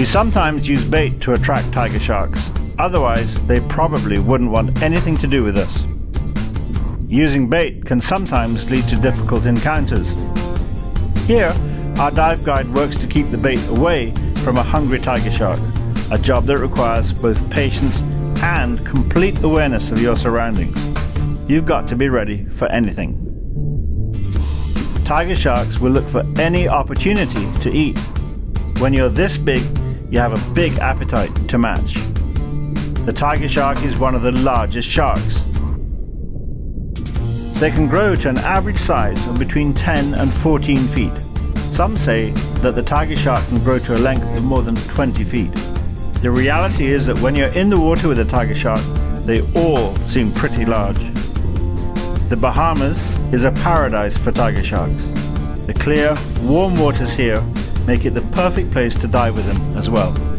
We sometimes use bait to attract tiger sharks, otherwise they probably wouldn't want anything to do with us. Using bait can sometimes lead to difficult encounters. Here, our dive guide works to keep the bait away from a hungry tiger shark, a job that requires both patience and complete awareness of your surroundings. You've got to be ready for anything. Tiger sharks will look for any opportunity to eat. When you're this big, you have a big appetite to match. The tiger shark is one of the largest sharks. They can grow to an average size of between 10 and 14 feet. Some say that the tiger shark can grow to a length of more than 20 feet. The reality is that when you're in the water with a tiger shark, they all seem pretty large. The Bahamas is a paradise for tiger sharks. The clear, warm waters here make it the perfect place to dive with them as well.